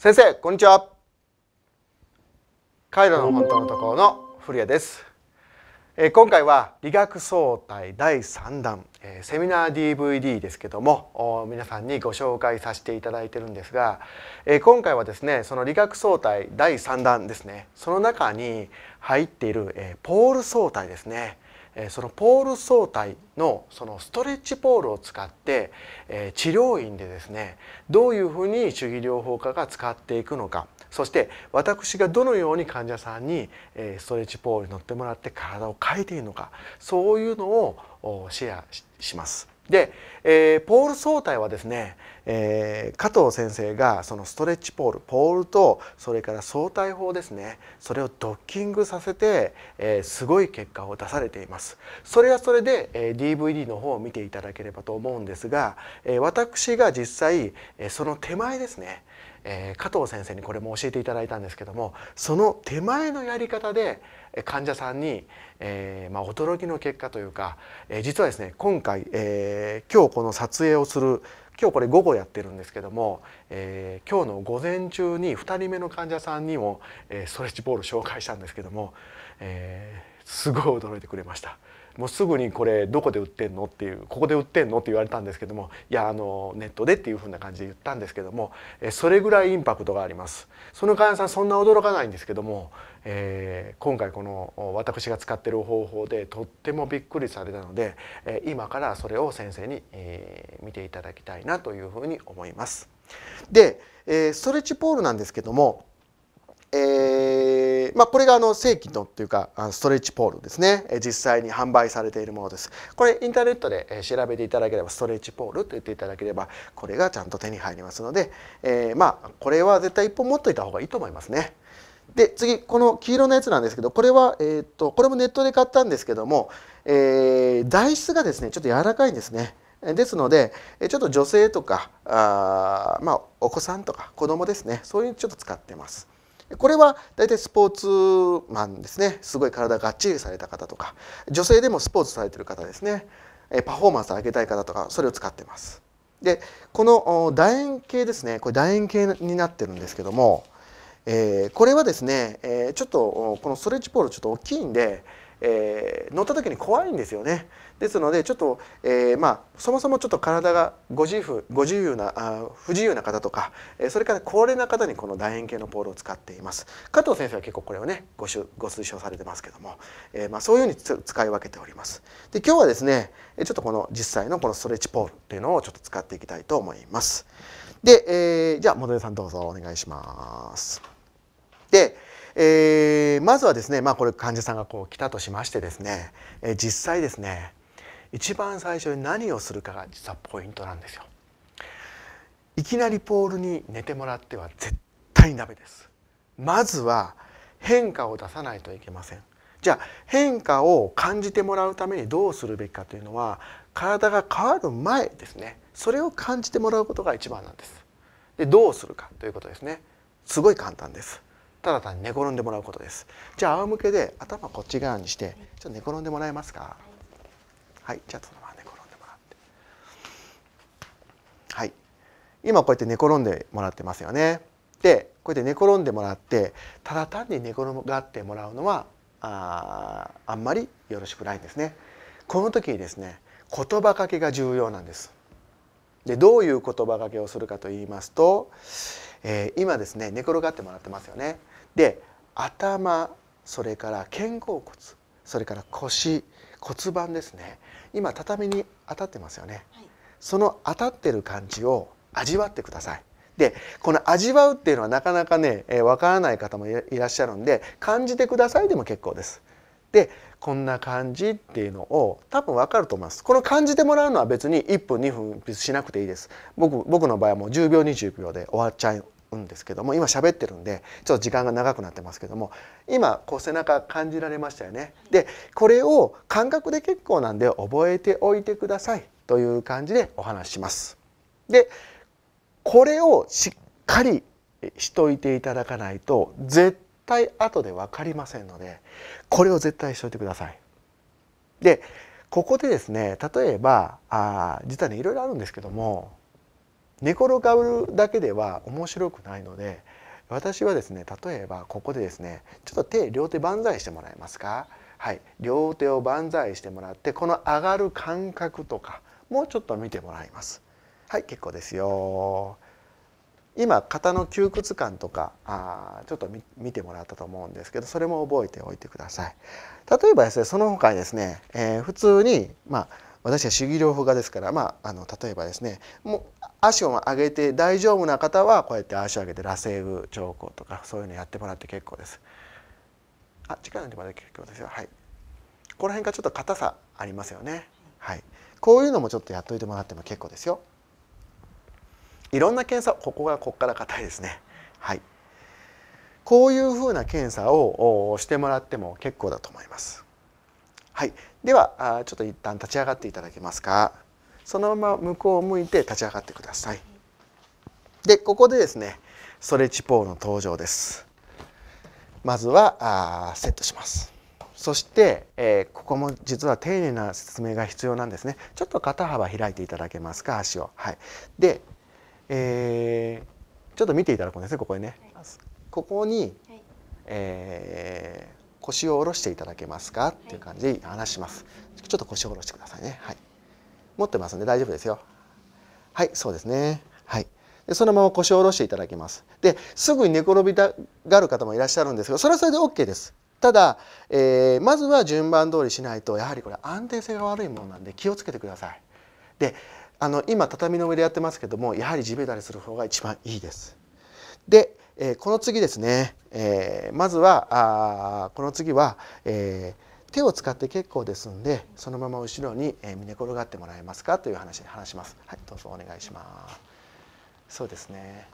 先生こんにちは。カイロの本当のところの古谷です。え今回は理学総体第3弾、えセミナー DVD ですけども皆さんにご紹介させていただいてるんですが、え今回はですねその理学総体第3弾ですね。その中に入っている、えポール総体ですね。そのポール総体のそのストレッチポールを使って治療院でですねどういうふうに手技療法科が使っていくのかそして私がどのように患者さんにストレッチポールに乗ってもらって体を変えているのかそういうのをシェアします。で、え、ポール総体はですね、えー、加藤先生がそのストレッチポールポールとそれから相対法ですね。それをドッキングさせて、えー、すごい結果を出されています。それはそれで、えー、DVD の方を見ていただければと思うんですが、えー、私が実際、えー、その手前ですね。えー、加藤先生にこれも教えていただいたんですけどもその手前のやり方で患者さんに、えーまあ、驚きの結果というか、えー、実はですね今回、えー、今日この撮影をする今日これ午後やってるんですけども、えー、今日の午前中に2人目の患者さんにも、えー、ストレッチボール紹介したんですけども、えー、すごい驚いてくれました。もうすぐにこれどこで売ってんのっていうここで売ってんのって言われたんですけどもいやあのネットでっていうふうな感じで言ったんですけどもそれぐらいインパクトがあります。その患者さんそんな驚かないんですけども、えー、今回この私が使ってる方法でとってもびっくりされたので今からそれを先生に、え、見ていただきたいなというふうに思います。で、え、ストレッチポールなんですけどもえー、まあ、これがあの正規のっていうかストレッチポールですね。実際に販売されているものです。これインターネットで調べていただければストレッチポールと言っていただければこれがちゃんと手に入りますので、えー、まあこれは絶対1本持っといた方がいいと思いますね。で次この黄色のやつなんですけどこれは、えー、っとこれもネットで買ったんですけども、えー、材質がですねちょっと柔らかいんですね。ですのでちょっと女性とかあ、まあ、お子さんとか子供ですね。そういうちょっと使ってます。これは大体スポーツマンですねすごい体がっちりされた方とか女性でもスポーツされてる方ですねパフォーマンスを上げたい方とかそれを使ってます。でこの楕円形ですねこれ楕円形になってるんですけども、えー、これはですね、えー、ちょっとこのストレッチポールちょっと大きいんでえー、乗った時に怖いんですよね。ですのでちょっと、えー、まあそもそもちょっと体がご自由ご自由なあ不自由な方とか、え、それから高齢な方にこの楕円形のポールを使っています。加藤先生は結構これをねごしゅご推奨されてますけども、えー、まあそういうふうに使い分けております。で今日はですねちょっとこの実際のこのストレッチポールっていうのをちょっと使っていきたいと思います。で、えー、じゃあモデさんどうぞお願いします。でえー、まずはですね、まあ、これ患者さんがこう来たとしましてですね、えー、実際ですね一番最初に何をするかが実はポイントなんですよ。いきなりポールに寝てもらっては絶対ダメです。まずは変化を出さないといけません。じゃあ変化を感じてもらうためにどうするべきかというのは体が変わる前ですねそれを感じてもらうことが一番なんです。でどうするかということですねすごい簡単です。ただ単に寝転んでもらうことですじゃあ仰向けで頭こっち側にしてちょっと寝転んでもらえますか？はいじゃあそのまま寝転んでもらって。はい。今こうやって寝転んでもらってますよね。でこうやって寝転んでもらってただ単に寝転がってもらうのはああんまりよろしくないんですね。この時にですね言葉かけが重要なんです。でどういう言葉かけをするかと言いますと、えー、今ですね寝転がってもらってますよね。で頭それから肩甲骨それから腰骨盤ですね。今畳に当たってますよね、はい、その当たってる感じを味わってください。でこの味わうっていうのはなかなかねわ、えー、からない方もいらっしゃるんで感じてくださいでも結構です。でこんな感じっていうのを多分分かると思います。この感じてもらうのは別に1分2分しなくていいです。僕僕の場合はもう10秒20秒で終わっちゃうんですけども今喋ってるんでちょっと時間が長くなってますけども今こう背中感じられましたよね。でこれを感覚で結構なんで覚えておいてくださいという感じでお話しします。でこれをしっかりしといていただかないと絶対後で分かりませんのでこれを絶対しといてください。でここでですね例えばあ実はねいろいろあるんですけども寝転がるだけでは面白くないので私はですね例えばここでですねちょっと手両手万歳してもらえますか？はい。両手を万歳してもらってこの上がる感覚とかもうちょっと見てもらいます。はい結構ですよ。今肩の窮屈感とかあちょっと見てもらったと思うんですけどそれも覚えておいてください。例えばですねその他にですね、えー、普通にまあ私は主義療法家ですから、まあ、あの例えばですねもう足を上げて大丈夫な方はこうやって足を上げて螺旋具兆候とかそういうのやってもらって結構です。あ力抜いてもらって結構ですよ。はい。ここら辺がちょっと硬さありますよね。はい。こういうのもちょっとやっといてもらっても結構ですよ。いろんな検査ここがここから硬いですね。はい。こういうふうな検査をしてもらっても結構だと思います。はい。ではちょっと一旦立ち上がっていただけますか。そのまま向こうを向いて立ち上がってください。でここでですねストレッチポールの登場です。まずはあセットします。そして、えー、ここも実は丁寧な説明が必要なんですね。ちょっと肩幅開いていただけますか足を。はい、で、えー、ちょっと見ていただくんですねここにね。はい、ここに、はい、えー、腰を下ろしていただけますか？っていう感じで話します。ちょっと腰を下ろしてくださいね。はい。持ってますんで大丈夫ですよ。はいそうですね。はい。でそのまま腰を下ろしていただきます。ですぐに寝転びたがる方もいらっしゃるんですけどそれはそれで OK です。ただ、えー、まずは順番通りしないとやはりこれ安定性が悪いものなんで気をつけてください。であの今畳の上でやってますけどもやはり地べたりする方が一番いいです。で、えー、この次ですね、えー、まずはあこの次は、えー手を使って結構ですんでそのまま後ろに寝転がってもらえますか？という話で話します。はいどうぞお願いします。そうですね。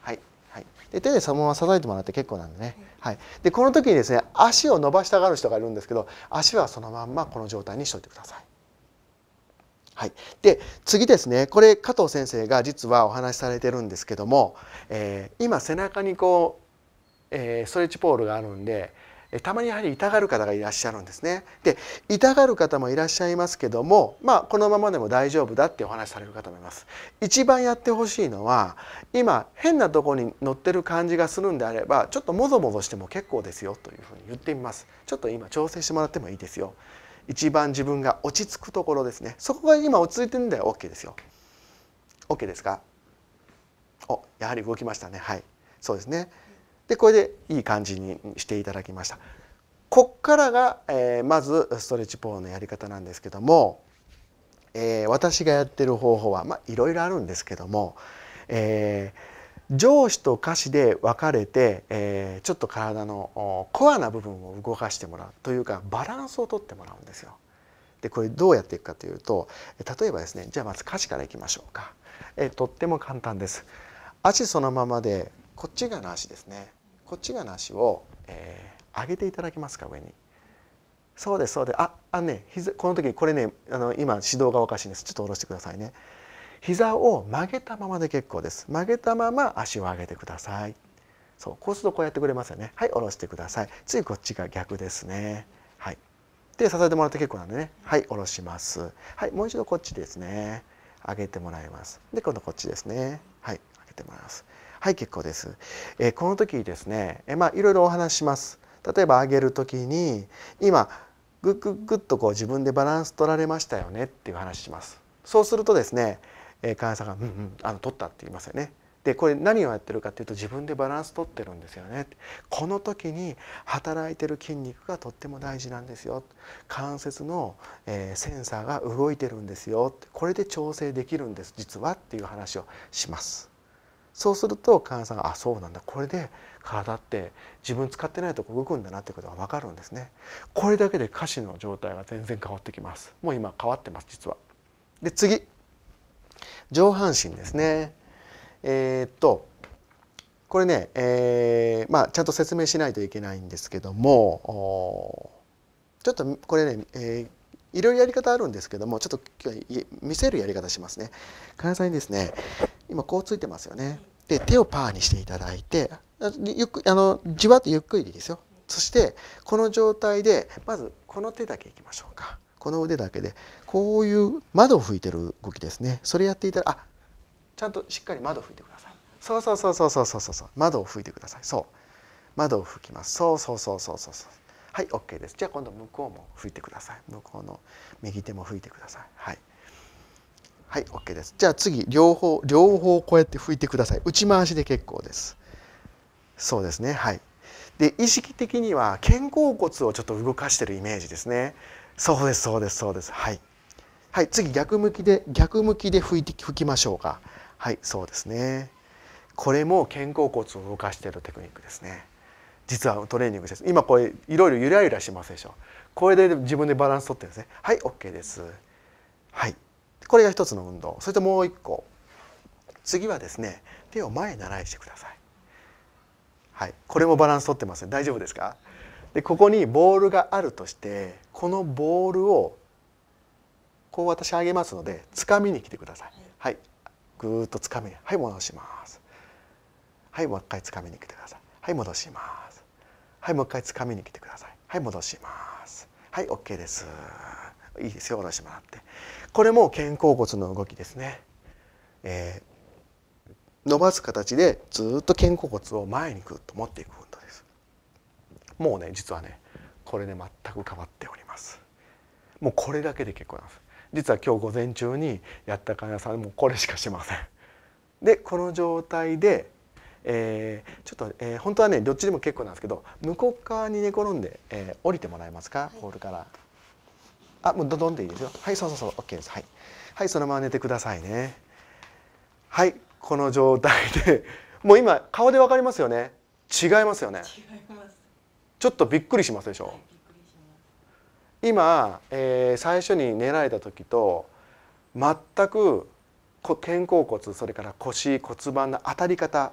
はいはい。で手でそのまま支えてもらって結構なんでね、はい、でこの時にですね足を伸ばしたがる人がいるんですけど足はそのまんまこの状態にしといてくださいはい、で次ですねこれ加藤先生が実はお話しされてるんですけども、えー、今背中にこう、えー、ストレッチポールがあるんでたまにやはり痛がる方がいらっしゃるんですね。で痛がる方もいらっしゃいますけどもまあこのままでも大丈夫だってお話しされる方もいます。一番やってほしいのは今変なとこに乗ってる感じがするんであればちょっともぞもぞしても結構ですよというふうに言ってみます。ちょっと今調整してもらってもいいですよ。一番自分が落ち着くところですね。そこが今落ち着いてるんで OK ですよ。OK ですか？おやはり動きましたね。はい。そうですね。でこれでいい感じにしていただきました。こっからが、えー、まずストレッチポーのやり方なんですけども、えー、私がやってる方法はまあいろいろあるんですけども、えー、上肢と下肢で分かれて、えー、ちょっと体のコアな部分を動かしてもらうというかバランスをとってもらうんですよ。でこれどうやっていくかというと例えばですねじゃあまず下肢からいきましょうか。えー、とっても簡単です。足そのままでこっち側の足ですね。こっち側の足を、えー、上げていただけますか上に。そうですそうですああね膝この時これねあの今指導がおかしいんですちょっと下ろしてくださいね膝を曲げたままで結構です。曲げたまま足を上げてください。そうこうするとこうやってくれますよね。はい下ろしてください。次こっちが逆ですね。はい。で支えてもらって結構なんでね。はい下ろします。はいもう一度こっちですね。上げてもらいます。で今度こっちですね。はい上げてもらいます。はい結構です。えー、この時ですね、えー、まあいろいろお話します。例えば上げる時に今グッグッグッとこう自分でバランス取られましたよねっていう話します。そうするとですね、え、患者さんが「うんうんあの取った」って言いますよね。でこれ何をやってるかっていうと自分でバランス取ってるんですよねこの時に働いてる筋肉がとっても大事なんですよ関節の、えー、センサーが動いてるんですよこれで調整できるんです実はっていう話をしますそうすると患者さんが「あそうなんだこれで体って自分使ってないとこ動くんだな」ってことが分かるんですね。これだけで下肢の状態が全然変わってきます。もう今変わってます実は。で次上半身ですね。えー、っとこれね、えー、まあちゃんと説明しないといけないんですけどもちょっとこれね、えーいろいろやり方あるんですけどもちょっと今日見せるやり方しますね。患者さんにですね今こうついてますよね。で手をパーにしていただいてゆっあのじわっとゆっくりでいいですよ。そしてこの状態でまずこの手だけいきましょうか。この腕だけでこういう窓を拭いてる動きですね。それやっていたらあちゃんとしっかり窓を拭いてください。そうそうそうそうそうそうそう。窓を拭いてください。そう。窓を拭きます。そうそうそうそうそうそう。はい OK です。じゃあ今度向こうも拭いてください。向こうの右手も拭いてください。はい。はい OK です。じゃあ次両方両方こうやって拭いてください。内回しで結構です。そうですね。はい。で意識的には肩甲骨をちょっと動かしてるイメージですね。そうですそうですそうです。はい。はい次逆向きで逆向きで拭いて拭きましょうか。はいそうですね。これも肩甲骨を動かしているテクニックですね。実はトレーニングです。今これいろいろゆらゆらしますでしょ。これで自分でバランス取ってるんですね。はい OK です。はい。これが一つの運動。それともう一個。次はですね手を前習いしてください。はい。これもバランス取ってますね。大丈夫ですか？でここにボールがあるとしてこのボールをこう私上げますので掴みに来てください。はい。ぐーっと掴みはい戻します。はいもう一回掴みに来てください。はい戻します。はいもう一回掴みに来てください。はい戻します。はい OK です。いいですよ。下ろしてもらって。これも肩甲骨の動きですね、えー、伸ばす形でずっと肩甲骨を前にグッと持っていくもうね実はねこれで、ね、全く変わっております。もうこれだけで結構なんです。実は今日午前中にやった患者さんもこれしかしません。でこの状態でえー、ちょっと、えー、本当はねどっちでも結構なんですけど向こう側に寝転んで、えー、降りてもらえますか、ホールから。あもうドドンでいいですよ。はいそうそうそう OK です。はい。はいそのまま寝てくださいね。はいこの状態でもう今顔で分かりますよね？違いますよね？ちょっとびっくりしますでしょ、はい、今、えー、最初に寝られた時と全く肩甲骨それから腰骨盤の当たり方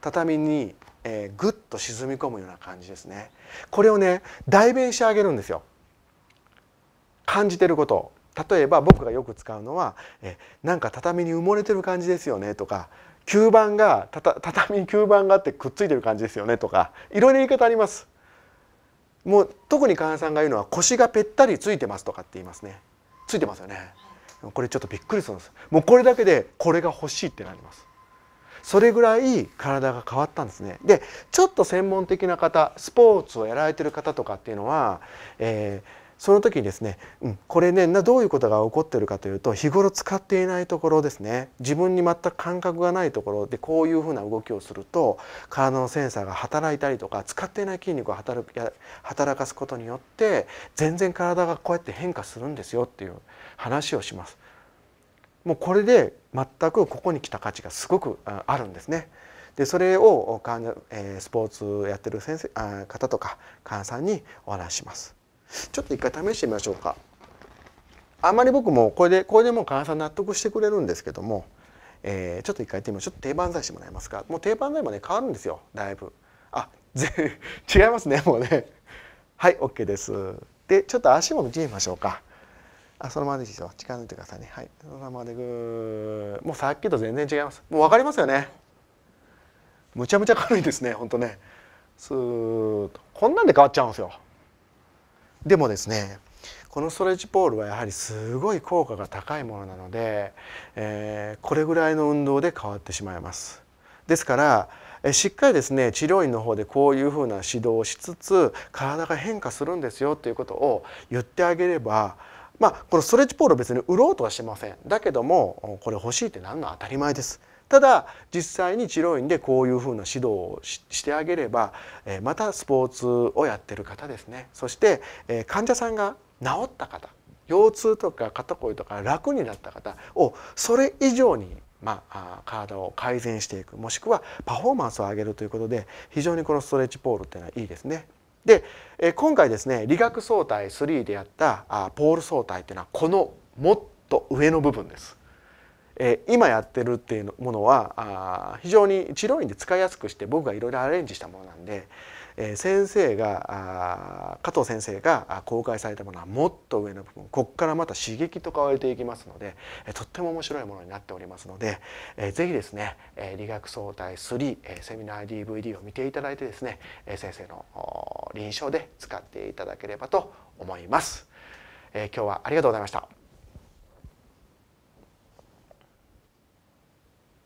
畳に、えー、ぐっと沈み込むような感じですね。これをね代弁してあげるんですよ。感じてること。例えば僕がよく使うのは「えなんか畳に埋もれてる感じですよね」とか「吸盤が畳に吸盤があってくっついてる感じですよね」とかいろいろ言い方あります。もう特に患者さんが言うのは腰がぺったりついてますとかって言いますね。ついてますよね。これちょっとびっくりするんです。もうこれだけでこれが欲しいってなります。それぐらい体が変わったんですね。でちょっと専門的な方スポーツをやられてる方とかっていうのは、えー、その時にですね、うん、これねどういうことが起こってるかというと日頃使っていないところですね自分に全く感覚がないところでこういうふうな動きをすると体のセンサーが働いたりとか使っていない筋肉を働働かすことによって全然体がこうやって変化するんですよっていう話をします。もうこれで全くここに来た価値がすごくあるんですね。でそれを患者、え、スポーツやってる先生方とか患者さんにお話します。ちょっと一回試してみましょうか。あんまり僕もこれでこれでもう患者さん納得してくれるんですけども、えー、ちょっと一回やってみましょう。ちょっと定番剤してもらえますか？もう定番剤もね変わるんですよだいぶ。あぜ 違いますねもうね。はい OK です。でちょっと足も見てみましょうか。あそのままでいいですよ近づいてくださいねはいそのままでぐーもうさっきと全然違いますもう分かりますよねむちゃむちゃ軽いですねほんとねスーッとこんなんで変わっちゃうんですよでもですねこのストレッチポールはやはりすごい効果が高いものなので、えー、これぐらいの運動で変わってしまいます。ですからしっかりですね治療院の方でこういうふうな指導をしつつ体が変化するんですよということを言ってあげればまあこのストレッチポールは別に売ろうとはしません。だけどもこれ欲しいって何の当たり前です。ただ実際に治療院でこういうふうな指導をしてあげればまたスポーツをやってる方ですねそして患者さんが治った方腰痛とか肩こりとか楽になった方をそれ以上にまあ、体を改善していくもしくはパフォーマンスを上げるということで非常にこのストレッチポールっていうのはいいですね。で今回ですね理学相対3でやったポール相対っていうのはこのもっと上の部分です。え今やってるっていうものはあ非常に治療院で使いやすくして僕がいろいろアレンジしたものなんでえ先生があ加藤先生が公開されたものはもっと上の部分ここからまた刺激と変われていきますのでえとっても面白いものになっておりますので是非ですねえ理学相対3セミナー DVD を見ていただいてですねえ先生の臨床で使っていただければと思います。え今日はありがとうございました。